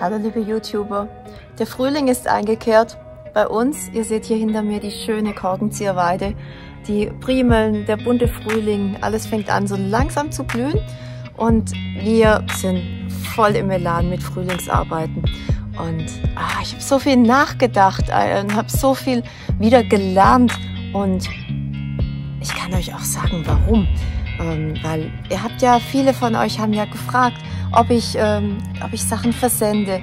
Hallo liebe YouTuber, der Frühling ist eingekehrt. Bei uns, ihr seht hier hinter mir die schöne Korkenzieherweide, die Primeln, der bunte Frühling, alles fängt an so langsam zu blühen und wir sind voll im Elan mit Frühlingsarbeiten. Und ah, ich habe so viel nachgedacht und habe so viel wieder gelernt und ich kann euch auch sagen, warum. Ähm, weil ihr habt ja, viele von euch haben ja gefragt, ob ich, ähm, ob ich Sachen versende.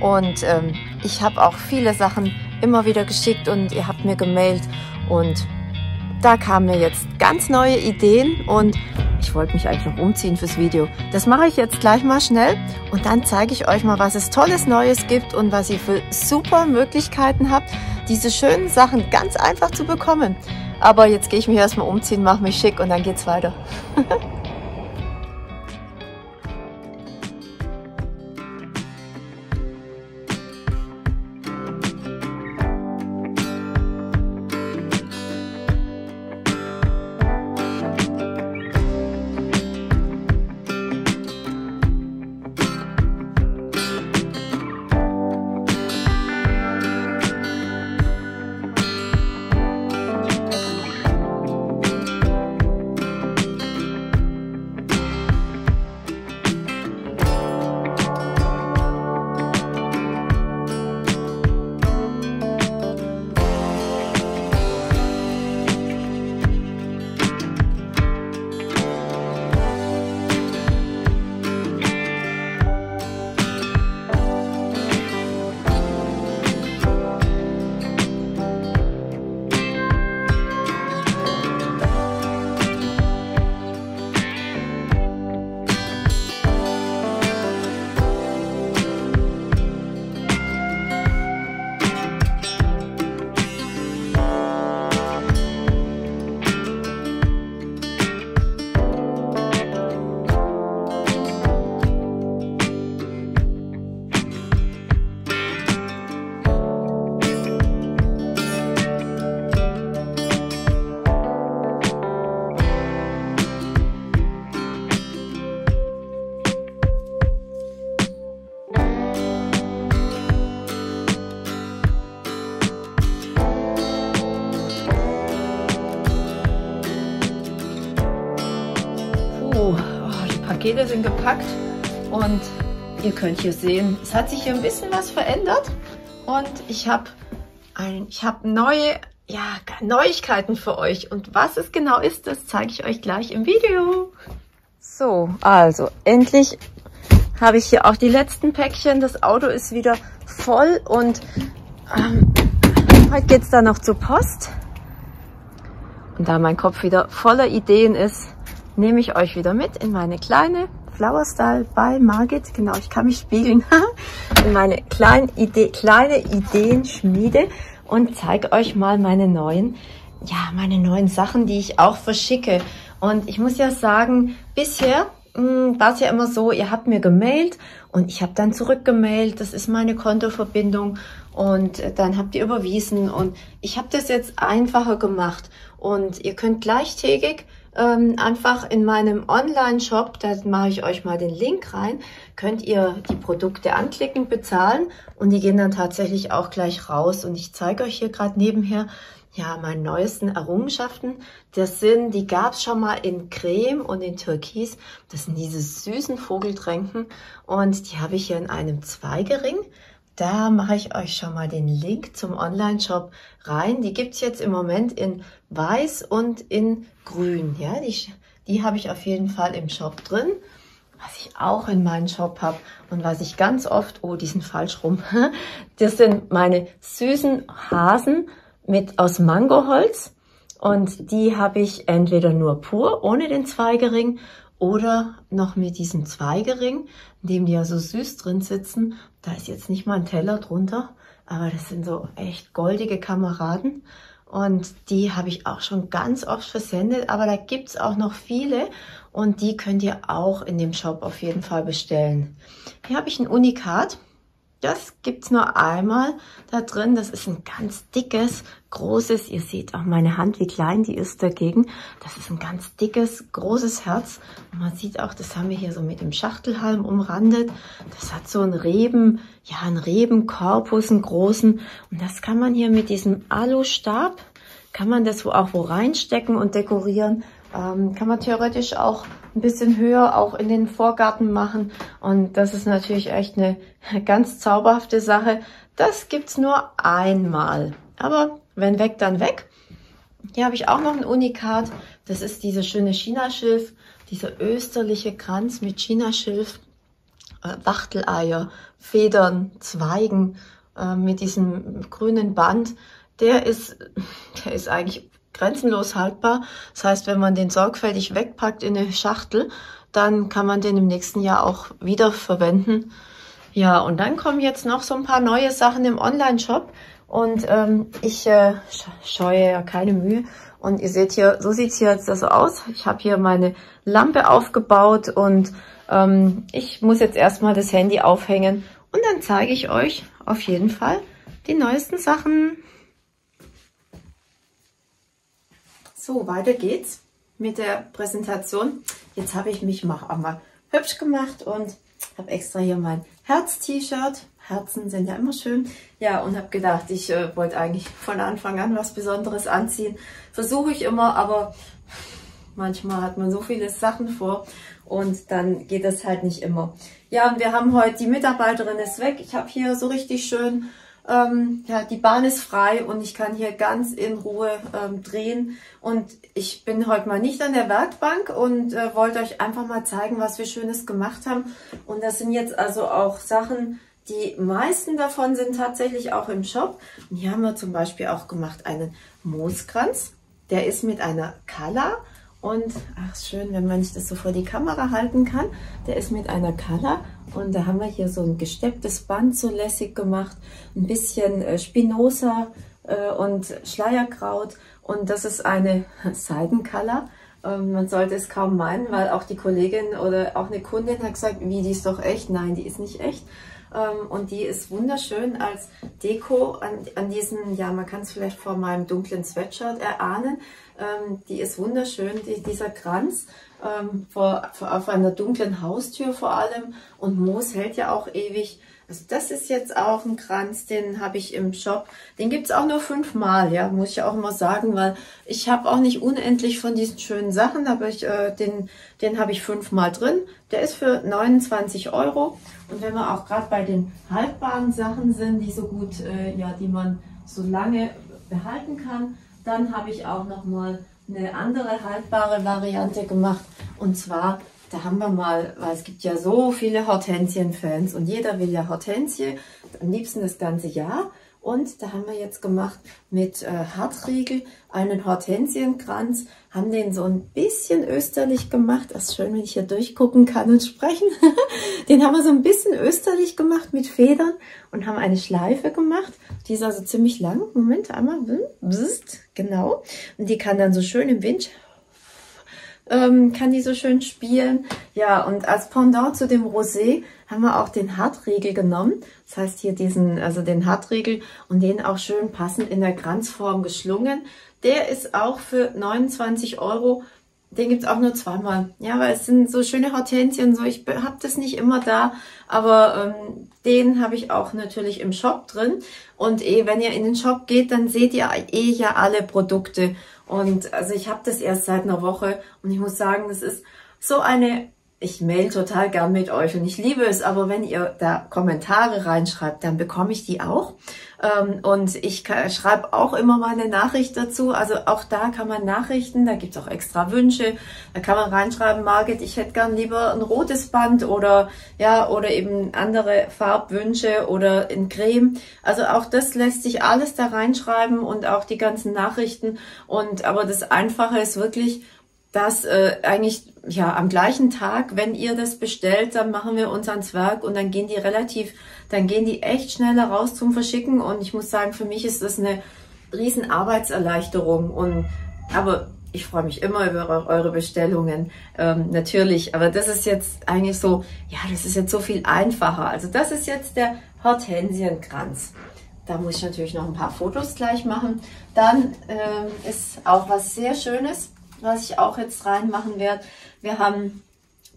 Und ähm, ich habe auch viele Sachen immer wieder geschickt und ihr habt mir gemailt. Und da kamen mir jetzt ganz neue Ideen und ich wollte mich eigentlich noch umziehen fürs Video. Das mache ich jetzt gleich mal schnell und dann zeige ich euch mal, was es tolles Neues gibt und was ihr für super Möglichkeiten habt, diese schönen Sachen ganz einfach zu bekommen. Aber jetzt gehe ich mich erstmal umziehen, mache mich schick und dann geht's weiter. Pakete sind gepackt und ihr könnt hier sehen, es hat sich hier ein bisschen was verändert und ich habe ich habe neue ja, Neuigkeiten für euch und was es genau ist, das zeige ich euch gleich im Video. So, also endlich habe ich hier auch die letzten Päckchen. Das Auto ist wieder voll und ähm, heute geht es dann noch zur Post. Und da mein Kopf wieder voller Ideen ist, nehme ich euch wieder mit in meine kleine Flower Style bei Margit. Genau, ich kann mich spiegeln. in meine kleine, Idee, kleine Ideenschmiede und zeige euch mal meine neuen, ja, meine neuen Sachen, die ich auch verschicke. Und ich muss ja sagen, bisher hm, war es ja immer so, ihr habt mir gemailt und ich habe dann zurückgemailt, das ist meine Kontoverbindung und dann habt ihr überwiesen und ich habe das jetzt einfacher gemacht und ihr könnt gleichtägig ähm, einfach in meinem Online-Shop, da mache ich euch mal den Link rein, könnt ihr die Produkte anklicken, bezahlen und die gehen dann tatsächlich auch gleich raus. Und ich zeige euch hier gerade nebenher ja meine neuesten Errungenschaften. Das sind, die gab's schon mal in Creme und in Türkis. Das sind diese süßen Vogeltränken und die habe ich hier in einem Zweigering. Da mache ich euch schon mal den Link zum Online-Shop rein. Die gibt's jetzt im Moment in weiß und in grün. Ja, die, die habe ich auf jeden Fall im Shop drin. Was ich auch in meinem Shop habe und was ich ganz oft, oh, die sind falsch rum. Das sind meine süßen Hasen mit aus Mangoholz. Und die habe ich entweder nur pur, ohne den Zweigering, oder noch mit diesem Zweigering, in dem die ja so süß drin sitzen. Da ist jetzt nicht mal ein Teller drunter, aber das sind so echt goldige Kameraden. Und die habe ich auch schon ganz oft versendet, aber da gibt's auch noch viele und die könnt ihr auch in dem Shop auf jeden Fall bestellen. Hier habe ich ein Unikat. Das gibt's nur einmal da drin. Das ist ein ganz dickes, großes, ihr seht auch meine Hand, wie klein die ist dagegen. Das ist ein ganz dickes, großes Herz. Und man sieht auch, das haben wir hier so mit dem Schachtelhalm umrandet. Das hat so einen Reben, ja, einen Rebenkorpus, einen großen. Und das kann man hier mit diesem Alustab, kann man das auch wo reinstecken und dekorieren. Ähm, kann man theoretisch auch ein bisschen höher auch in den Vorgarten machen. Und das ist natürlich echt eine ganz zauberhafte Sache. Das gibt's nur einmal. Aber wenn weg, dann weg. Hier habe ich auch noch ein Unikat. Das ist dieses schöne Chinaschilf, dieser österliche Kranz mit Chinaschilf, äh, Wachteleier, Federn, Zweigen äh, mit diesem grünen Band. Der ist, der ist eigentlich grenzenlos haltbar. Das heißt, wenn man den sorgfältig wegpackt in eine Schachtel, dann kann man den im nächsten Jahr auch wieder verwenden. Ja, und dann kommen jetzt noch so ein paar neue Sachen im Online-Shop. Und ähm, ich äh, scheue ja keine Mühe. Und ihr seht hier, so sieht's hier jetzt so aus. Ich habe hier meine Lampe aufgebaut und ähm, ich muss jetzt erstmal das Handy aufhängen. Und dann zeige ich euch auf jeden Fall die neuesten Sachen. So, weiter geht's mit der Präsentation. Jetzt habe ich mich mal hübsch gemacht und habe extra hier mein Herz-T-Shirt. Herzen sind ja immer schön. Ja, und habe gedacht, ich äh, wollte eigentlich von Anfang an was Besonderes anziehen. Versuche ich immer, aber manchmal hat man so viele Sachen vor und dann geht es halt nicht immer. Ja, und wir haben heute, die Mitarbeiterin ist weg. Ich habe hier so richtig schön ähm, ja, die Bahn ist frei und ich kann hier ganz in Ruhe ähm, drehen. Und ich bin heute mal nicht an der Werkbank und äh, wollte euch einfach mal zeigen, was wir Schönes gemacht haben. Und das sind jetzt also auch Sachen, die meisten davon sind tatsächlich auch im Shop. Und hier haben wir zum Beispiel auch gemacht einen Mooskranz. Der ist mit einer Kala und ach schön, wenn man sich das so vor die Kamera halten kann. Der ist mit einer Color und da haben wir hier so ein gestepptes Band so lässig gemacht. Ein bisschen äh, Spinoza äh, und Schleierkraut und das ist eine Seidencolor. Ähm, man sollte es kaum meinen, weil auch die Kollegin oder auch eine Kundin hat gesagt, wie, die ist doch echt. Nein, die ist nicht echt. Ähm, und die ist wunderschön als Deko an, an diesen, ja, man kann es vielleicht vor meinem dunklen Sweatshirt erahnen. Ähm, die ist wunderschön, die, dieser Kranz ähm, vor, vor, auf einer dunklen Haustür vor allem. Und Moos hält ja auch ewig. Also das ist jetzt auch ein Kranz, den habe ich im Shop. Den gibt's auch nur fünfmal, ja, muss ich auch mal sagen, weil ich habe auch nicht unendlich von diesen schönen Sachen, aber ich, äh, den, den habe ich fünfmal drin. Der ist für 29 Euro. Und wenn wir auch gerade bei den haltbaren Sachen sind, die so gut, äh, ja, die man so lange behalten kann, dann habe ich auch noch mal eine andere haltbare Variante gemacht. Und zwar da haben wir mal, weil es gibt ja so viele Hortensien-Fans und jeder will ja Hortensie, am liebsten das ganze Jahr. Und da haben wir jetzt gemacht mit äh, Hartriegel einen Hortensienkranz, haben den so ein bisschen österlich gemacht. Das ist schön, wenn ich hier durchgucken kann und sprechen. den haben wir so ein bisschen österlich gemacht mit Federn und haben eine Schleife gemacht. Die ist also ziemlich lang. Moment, einmal, bzzzt, genau. Und die kann dann so schön im Wind ähm, kann die so schön spielen. Ja, und als Pendant zu dem Rosé haben wir auch den Hartriegel genommen. Das heißt hier diesen, also den Hartriegel und den auch schön passend in der Kranzform geschlungen. Der ist auch für 29 Euro. Den gibt's auch nur zweimal. Ja, weil es sind so schöne Hortensien, so ich habe das nicht immer da, aber ähm, den habe ich auch natürlich im Shop drin. Und eh, wenn ihr in den Shop geht, dann seht ihr eh ja alle Produkte. Und also ich habe das erst seit einer Woche und ich muss sagen, das ist so eine, ich mail total gern mit euch und ich liebe es, aber wenn ihr da Kommentare reinschreibt, dann bekomme ich die auch. Ähm, und ich schreibe auch immer mal eine Nachricht dazu. Also auch da kann man Nachrichten, da gibt es auch extra Wünsche. Da kann man reinschreiben, Margit, ich hätte gern lieber ein rotes Band oder ja, oder eben andere Farbwünsche oder in Creme. Also auch das lässt sich alles da reinschreiben und auch die ganzen Nachrichten. Und aber das Einfache ist wirklich, dass äh, eigentlich ja am gleichen Tag, wenn ihr das bestellt, dann machen wir uns ans Werk und dann gehen die relativ, dann gehen die echt schneller raus zum Verschicken und ich muss sagen, für mich ist das eine riesen Arbeitserleichterung und aber ich freue mich immer über eure Bestellungen, ähm, natürlich. Aber das ist jetzt eigentlich so, ja, das ist jetzt so viel einfacher. Also das ist jetzt der Hortensienkranz. Da muss ich natürlich noch ein paar Fotos gleich machen. Dann ähm, ist auch was sehr Schönes, was ich auch jetzt reinmachen werde. Wir haben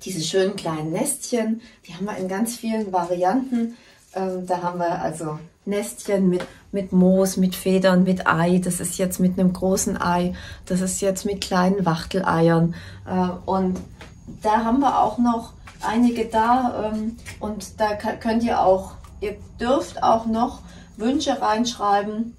diese schönen kleinen Nestchen, die haben wir in ganz vielen Varianten. Ähm, da haben wir also Nestchen mit, mit Moos, mit Federn, mit Ei. Das ist jetzt mit einem großen Ei. Das ist jetzt mit kleinen Wachteleiern. Äh, und da haben wir auch noch einige da. Ähm, und da könnt ihr auch, ihr dürft auch noch Wünsche reinschreiben.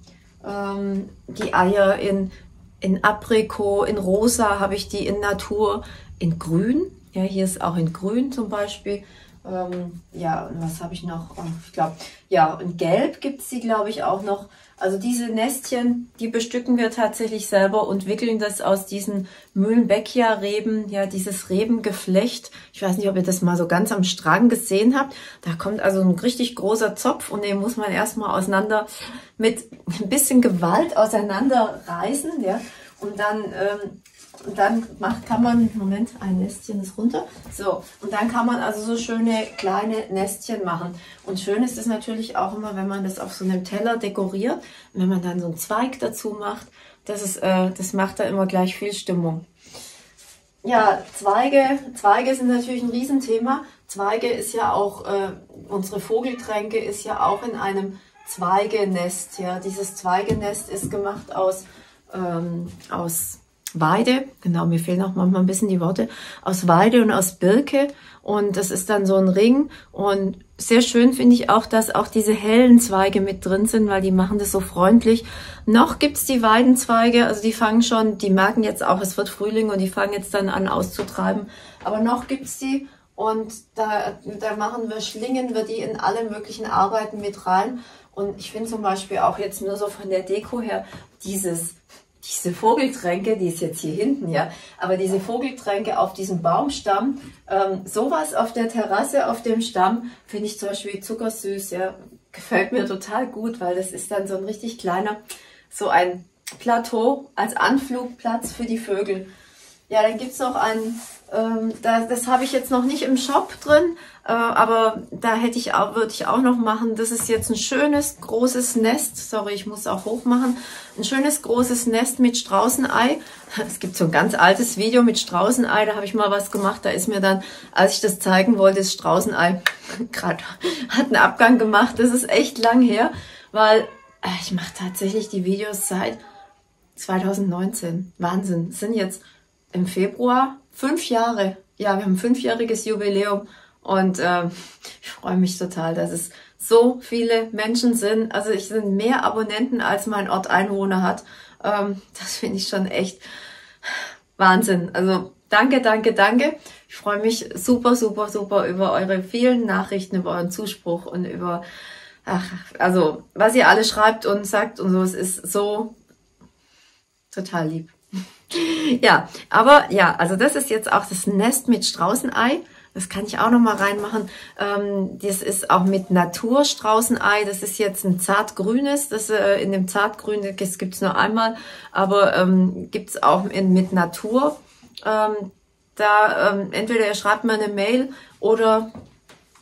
Ähm, die Eier in, in Aprikot, in Rosa habe ich die in Natur, in Grün. Ja, hier ist auch in Grün zum Beispiel. Ähm, ja, und was habe ich noch? Oh, ich glaube, ja, und Gelb gibt es die, glaube ich, auch noch. Also diese Nestchen, die bestücken wir tatsächlich selber und wickeln das aus diesen Mühlenbeckia-Reben, ja, dieses Rebengeflecht. Ich weiß nicht, ob ihr das mal so ganz am Strang gesehen habt. Da kommt also ein richtig großer Zopf und den muss man erstmal auseinander mit ein bisschen Gewalt auseinanderreißen, ja. Und dann ähm, und dann macht, kann man, Moment, ein Nestchen ist runter. So, und dann kann man also so schöne kleine Nestchen machen. Und schön ist es natürlich auch immer, wenn man das auf so einem Teller dekoriert. wenn man dann so einen Zweig dazu macht, das, ist, äh, das macht da immer gleich viel Stimmung. Ja, Zweige, Zweige sind natürlich ein Riesenthema. Zweige ist ja auch, äh, unsere Vogeltränke ist ja auch in einem Zweigenest. Ja, dieses Zweigenest ist gemacht aus, ähm, aus Weide, genau, mir fehlen auch manchmal ein bisschen die Worte, aus Weide und aus Birke. Und das ist dann so ein Ring. Und sehr schön finde ich auch, dass auch diese hellen Zweige mit drin sind, weil die machen das so freundlich. Noch gibt's die Weidenzweige, also die fangen schon, die merken jetzt auch, es wird Frühling und die fangen jetzt dann an auszutreiben. Aber noch gibt's die und da, da machen wir, schlingen wir die in alle möglichen Arbeiten mit rein. Und ich finde zum Beispiel auch jetzt nur so von der Deko her dieses diese Vogeltränke, die ist jetzt hier hinten, ja, aber diese Vogeltränke auf diesem Baumstamm, ähm, sowas auf der Terrasse, auf dem Stamm, finde ich zum Beispiel zuckersüß, ja, gefällt mir total gut, weil das ist dann so ein richtig kleiner, so ein Plateau als Anflugplatz für die Vögel. Ja, dann gibt's noch ein, ähm, da, das habe ich jetzt noch nicht im Shop drin, äh, aber da hätte ich auch, würde ich auch noch machen. Das ist jetzt ein schönes, großes Nest. Sorry, ich muss auch hochmachen. Ein schönes, großes Nest mit Straußenei. Es gibt so ein ganz altes Video mit Straußenei, da habe ich mal was gemacht. Da ist mir dann, als ich das zeigen wollte, das Straußenei gerade hat einen Abgang gemacht. Das ist echt lang her, weil äh, ich mache tatsächlich die Videos seit 2019. Wahnsinn. Das sind jetzt im Februar fünf Jahre. Ja, wir haben fünfjähriges Jubiläum und äh, ich freue mich total, dass es so viele Menschen sind. Also ich sind mehr Abonnenten, als mein Ort Einwohner hat. Ähm, das finde ich schon echt Wahnsinn. Also danke, danke, danke. Ich freue mich super, super, super über eure vielen Nachrichten, über euren Zuspruch und über, ach, also was ihr alle schreibt und sagt und so. Es ist so total lieb. Ja, aber ja, also das ist jetzt auch das Nest mit Straußenei. Das kann ich auch noch mal reinmachen. Ähm, das ist auch mit Naturstraußenei. Das ist jetzt ein zartgrünes. Das äh, in dem zartgrün das gibt's nur einmal, aber ähm, gibt's auch in, mit Natur. Ähm, da ähm, entweder ihr schreibt mir eine Mail oder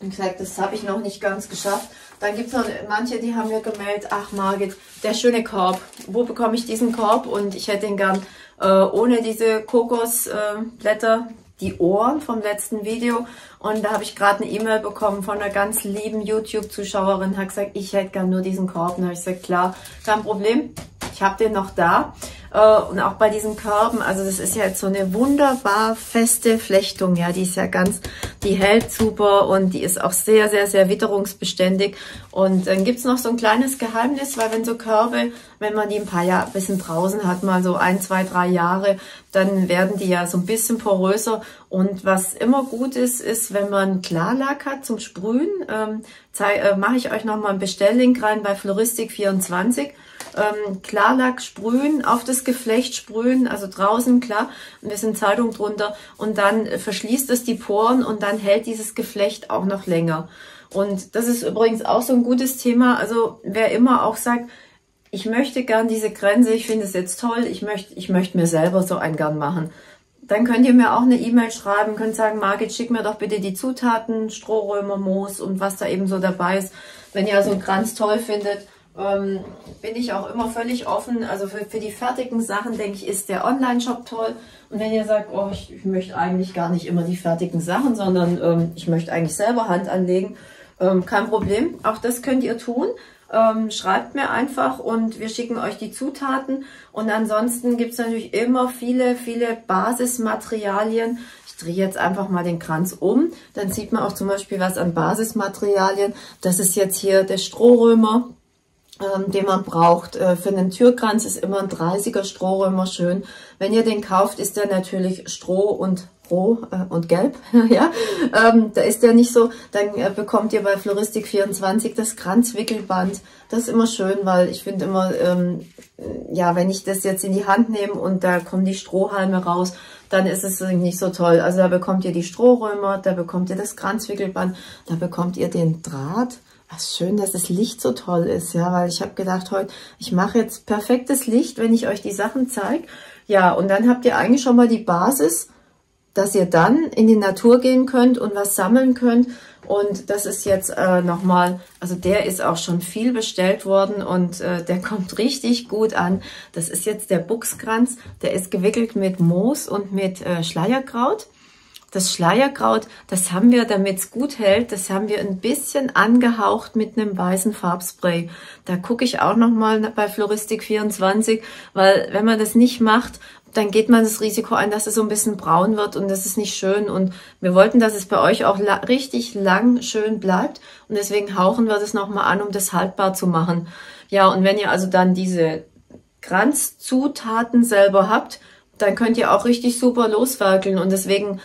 wie gesagt, das habe ich noch nicht ganz geschafft. Dann gibt es noch manche, die haben mir gemeldet, ach Margit, der schöne Korb. Wo bekomme ich diesen Korb? Und ich hätte ihn gern äh, ohne diese Kokosblätter, die Ohren vom letzten Video. Und da habe ich gerade eine E-Mail bekommen von einer ganz lieben YouTube-Zuschauerin, hat gesagt, ich hätte gern nur diesen Korb. Und habe ich gesagt, klar, kein Problem, ich habe den noch da. Äh, und auch bei diesen Körben, also das ist ja jetzt so eine wunderbar feste Flechtung, ja, die ist ja ganz, die hält super und die ist auch sehr, sehr, sehr witterungsbeständig. Und dann gibt's noch so ein kleines Geheimnis, weil wenn so Körbe, wenn man die ein paar Jahre, bisschen draußen hat, mal so ein, zwei, drei Jahre, dann werden die ja so ein bisschen poröser. Und was immer gut ist, ist, wenn man Klarlack hat zum Sprühen, ähm, äh, mache ich euch nochmal einen Bestelllink rein bei Floristik24 ähm, Klarlack sprühen, auf das Geflecht sprühen, also draußen, klar, ein bisschen Zeitung drunter und dann verschließt es die Poren und dann hält dieses Geflecht auch noch länger. Und das ist übrigens auch so ein gutes Thema, also wer immer auch sagt, ich möchte gern diese Grenze, ich finde es jetzt toll, ich möchte, ich möchte mir selber so ein gern machen. Dann könnt ihr mir auch eine E-Mail schreiben, könnt sagen, Margit, schick mir doch bitte die Zutaten, Strohrömer, Moos und was da eben so dabei ist. Wenn ihr so einen Kranz toll findet, ähm, bin ich auch immer völlig offen. Also für, für die fertigen Sachen, denke ich, ist der Online-Shop toll. Und wenn ihr sagt, oh, ich, ich, möchte eigentlich gar nicht immer die fertigen Sachen, sondern ähm, ich möchte eigentlich selber Hand anlegen, ähm, kein Problem. Auch das könnt ihr tun. Ähm, schreibt mir einfach und wir schicken euch die Zutaten. Und ansonsten gibt es natürlich immer viele, viele Basismaterialien. Ich drehe jetzt einfach mal den Kranz um. Dann sieht man auch zum Beispiel was an Basismaterialien. Das ist jetzt hier der Strohrömer ähm, den man braucht. Äh, für einen Türkranz ist immer ein 30er Strohrömer schön. Wenn ihr den kauft, ist der natürlich Stroh und roh äh, und gelb. ja, ähm, da ist der nicht so. Dann äh, bekommt ihr bei Floristik 24 das Kranzwickelband. Das ist immer schön, weil ich finde immer, ähm, ja, wenn ich das jetzt in die Hand nehme und da kommen die Strohhalme raus, dann ist es nicht so toll. Also da bekommt ihr die Strohrömer, da bekommt ihr das Kranzwickelband, da bekommt ihr den Draht was schön, dass das Licht so toll ist, ja, weil ich habe gedacht heute, ich mache jetzt perfektes Licht, wenn ich euch die Sachen zeige. Ja, und dann habt ihr eigentlich schon mal die Basis, dass ihr dann in die Natur gehen könnt und was sammeln könnt. Und das ist jetzt äh, nochmal, also der ist auch schon viel bestellt worden und äh, der kommt richtig gut an. Das ist jetzt der Buchskranz, der ist gewickelt mit Moos und mit äh, Schleierkraut. Das Schleierkraut, das haben wir, damit es gut hält, das haben wir ein bisschen angehaucht mit einem weißen Farbspray. Da gucke ich auch nochmal bei Floristik 24, weil wenn man das nicht macht, dann geht man das Risiko ein, dass es so ein bisschen braun wird und das ist nicht schön. Und wir wollten, dass es bei euch auch la richtig lang schön bleibt und deswegen hauchen wir das nochmal an, um das haltbar zu machen. Ja, und wenn ihr also dann diese Kranzzutaten selber habt, dann könnt ihr auch richtig super loswerkeln und deswegen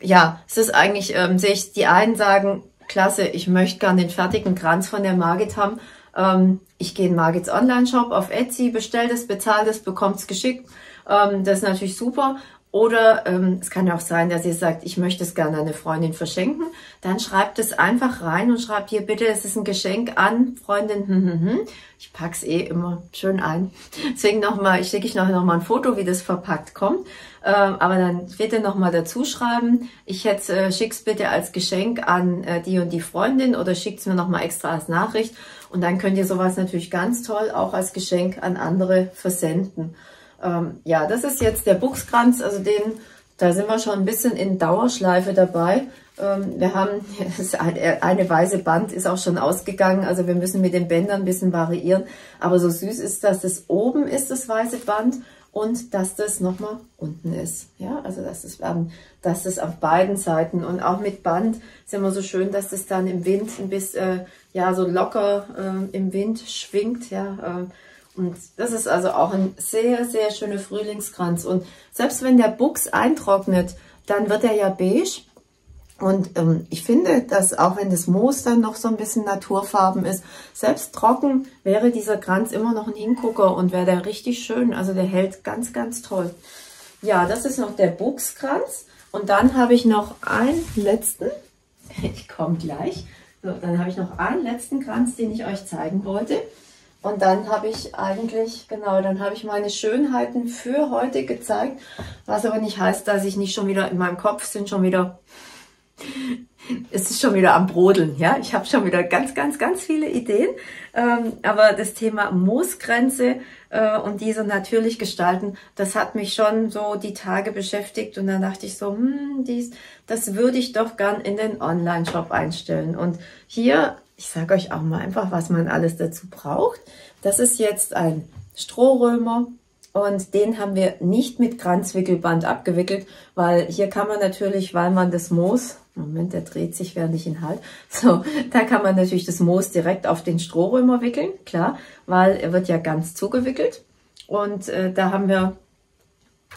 ja, es ist eigentlich, ähm, sehe ich, die einen sagen, klasse, ich möchte gern den fertigen Kranz von der Margit haben. Ähm, ich gehe in Margits Online-Shop auf Etsy, bestell das, bezahl das, bekommt's geschickt. Ähm, das ist natürlich super. Oder ähm, es kann ja auch sein, dass ihr sagt, ich möchte es gerne an eine Freundin verschenken. Dann schreibt es einfach rein und schreibt hier bitte, es ist ein Geschenk an Freundin. Hm, hm, hm. Ich pack's eh immer schön ein. Deswegen nochmal, ich schicke ich nachher nochmal ein Foto, wie das verpackt kommt. Ähm, aber dann bitte nochmal dazu schreiben. Ich hätte, äh, schick's bitte als Geschenk an äh, die und die Freundin oder schickt's mir nochmal extra als Nachricht. Und dann könnt ihr sowas natürlich ganz toll auch als Geschenk an andere versenden. Ähm, ja, das ist jetzt der Buchskranz, also den, da sind wir schon ein bisschen in Dauerschleife dabei. Ähm, wir haben, eine, eine weiße Band ist auch schon ausgegangen, also wir müssen mit den Bändern ein bisschen variieren. Aber so süß ist, dass das oben ist, das weiße Band, und dass das nochmal unten ist. Ja, also dass das, ähm, dass das auf beiden Seiten und auch mit Band ist immer so schön, dass das dann im Wind ein bisschen, äh, ja, so locker äh, im Wind schwingt, ja, äh, und das ist also auch ein sehr, sehr schöner Frühlingskranz. Und selbst wenn der Buchs eintrocknet, dann wird er ja beige. Und ähm, ich finde, dass auch wenn das Moos dann noch so ein bisschen naturfarben ist, selbst trocken wäre dieser Kranz immer noch ein Hingucker und wäre der richtig schön. Also der hält ganz, ganz toll. Ja, das ist noch der Buchskranz. Und dann habe ich noch einen letzten. Ich komme gleich. So, dann habe ich noch einen letzten Kranz, den ich euch zeigen wollte. Und dann habe ich eigentlich, genau, dann habe ich meine Schönheiten für heute gezeigt, was aber nicht heißt, dass ich nicht schon wieder in meinem Kopf sind schon wieder, es ist schon wieder am Brodeln, ja. Ich habe schon wieder ganz, ganz, ganz viele Ideen. Ähm, aber das Thema Moosgrenze äh, und diese natürlich gestalten, das hat mich schon so die Tage beschäftigt und dann dachte ich so, hm, dies, das würde ich doch gern in den Online-Shop einstellen. Und hier ich sage euch auch mal einfach, was man alles dazu braucht. Das ist jetzt ein Strohrömer und den haben wir nicht mit Kranzwickelband abgewickelt, weil hier kann man natürlich, weil man das Moos, Moment, der dreht sich, während ich ihn halt, so, da kann man natürlich das Moos direkt auf den Strohrömer wickeln, klar, weil er wird ja ganz zugewickelt. Und äh, da haben wir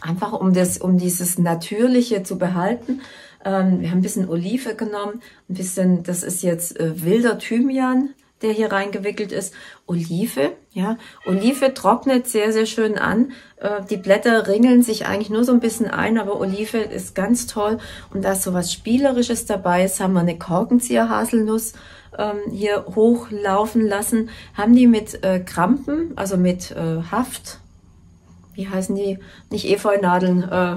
einfach um das, um dieses Natürliche zu behalten, ähm, wir haben ein bisschen Olive genommen, ein bisschen, das ist jetzt äh, wilder Thymian, der hier reingewickelt ist. Olive, ja. Olive trocknet sehr, sehr schön an. Äh, die Blätter ringeln sich eigentlich nur so ein bisschen ein, aber Olive ist ganz toll. Und da so was Spielerisches dabei ist, haben wir eine Korkenzieher-Haselnuss ähm, hier hochlaufen lassen, haben die mit äh, Krampen, also mit äh, Haft, wie heißen die? Nicht Efeunadeln, äh,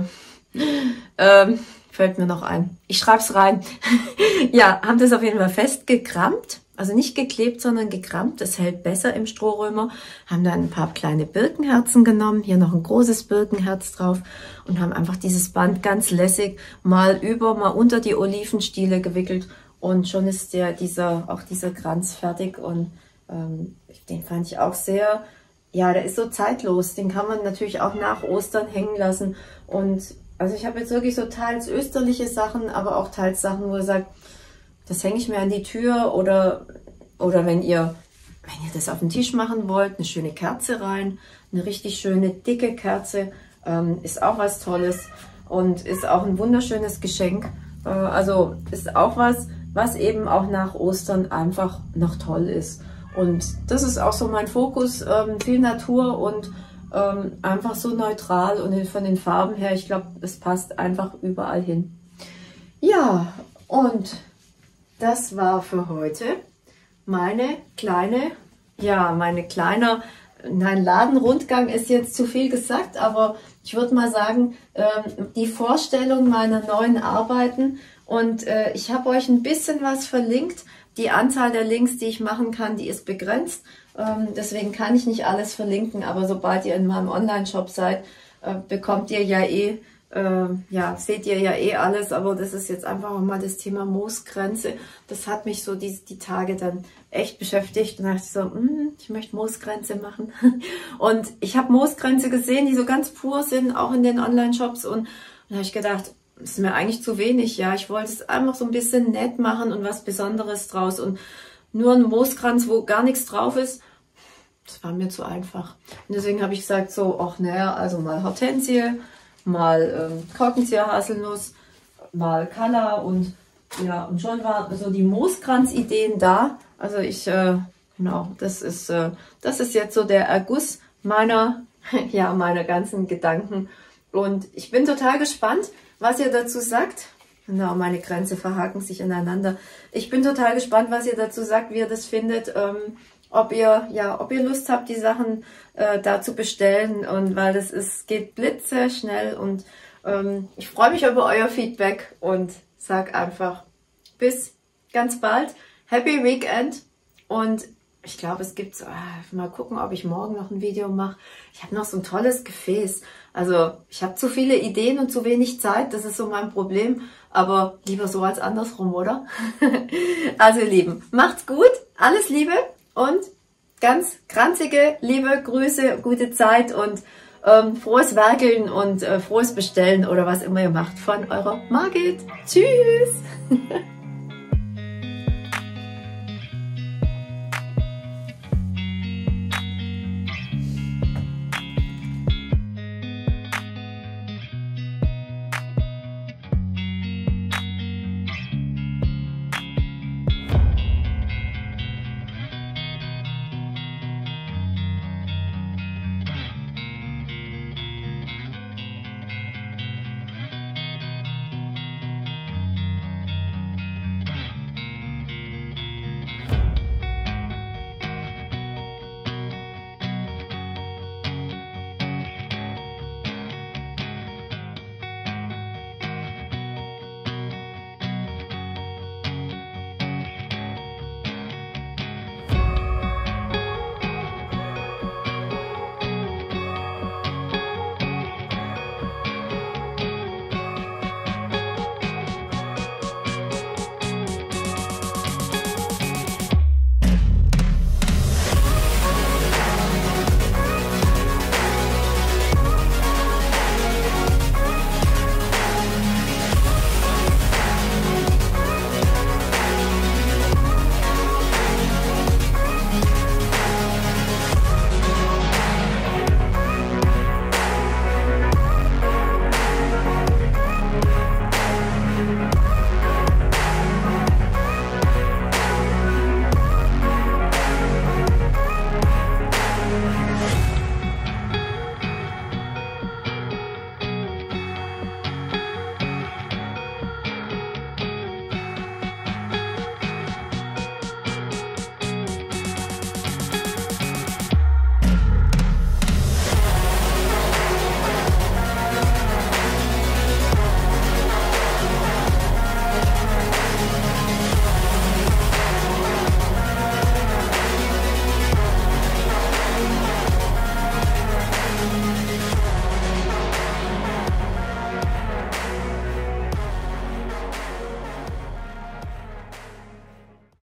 ähm, fällt mir noch ein. Ich schreib's rein. ja, haben das auf jeden Fall festgekrampt. Also nicht geklebt, sondern gekrampt. Das hält besser im Strohrömer. Haben dann ein paar kleine Birkenherzen genommen. Hier noch ein großes Birkenherz drauf. Und haben einfach dieses Band ganz lässig mal über, mal unter die Olivenstiele gewickelt. Und schon ist der, dieser, auch dieser Kranz fertig. Und ähm, den fand ich auch sehr, ja, der ist so zeitlos. Den kann man natürlich auch nach Ostern hängen lassen. Und also ich habe jetzt wirklich so teils österliche Sachen, aber auch teils Sachen, wo ihr sagt, das hänge ich mir an die Tür oder, oder wenn ihr, wenn ihr das auf den Tisch machen wollt, eine schöne Kerze rein, eine richtig schöne dicke Kerze, ähm, ist auch was Tolles und ist auch ein wunderschönes Geschenk. Äh, also ist auch was, was eben auch nach Ostern einfach noch toll ist. Und das ist auch so mein Fokus, ähm, viel Natur und ähm, einfach so neutral und von den Farben her, ich glaube, es passt einfach überall hin. Ja, und das war für heute meine kleine, ja, meine kleine, nein, Ladenrundgang ist jetzt zu viel gesagt, aber ich würde mal sagen, ähm, die Vorstellung meiner neuen Arbeiten und äh, ich habe euch ein bisschen was verlinkt. Die Anzahl der Links, die ich machen kann, die ist begrenzt. Ähm, deswegen kann ich nicht alles verlinken, aber sobald ihr in meinem Online-Shop seid, äh, bekommt ihr ja eh, äh, ja, seht ihr ja eh alles, aber das ist jetzt einfach mal das Thema Moosgrenze. Das hat mich so die, die Tage dann echt beschäftigt und dachte ich so, mm, ich möchte Moosgrenze machen. Und ich habe Moosgrenze gesehen, die so ganz pur sind, auch in den Online-Shops und da habe ich gedacht, ist mir eigentlich zu wenig, ja. Ich wollte es einfach so ein bisschen nett machen und was Besonderes draus und nur ein Mooskranz, wo gar nichts drauf ist, das war mir zu einfach. Und deswegen habe ich gesagt, so, ach naja, also mal Hortensie, mal ähm, Korkenzieher-Haselnuss, mal Kala und ja, und schon waren so die Mooskranz-Ideen da. Also ich, äh, genau, das ist, äh, das ist jetzt so der Erguss meiner, ja, meiner ganzen Gedanken. Und ich bin total gespannt, was ihr dazu sagt. Genau, meine Grenze verhaken sich ineinander. Ich bin total gespannt, was ihr dazu sagt, wie ihr das findet. Ähm, ob ihr, ja, ob ihr Lust habt, die Sachen äh, da zu bestellen. Und weil das ist, geht blitze schnell und ähm, ich freue mich über euer Feedback und sag einfach bis ganz bald. Happy Weekend und ich glaube, es gibt, äh, mal gucken, ob ich morgen noch ein Video mache. Ich habe noch so ein tolles Gefäß. Also ich habe zu viele Ideen und zu wenig Zeit. Das ist so mein Problem. Aber lieber so als andersrum, oder? also ihr Lieben, macht's gut. Alles Liebe und ganz kranzige, liebe Grüße, gute Zeit und ähm, frohes Werkeln und äh, frohes Bestellen oder was immer ihr macht von eurer Margit. Tschüss!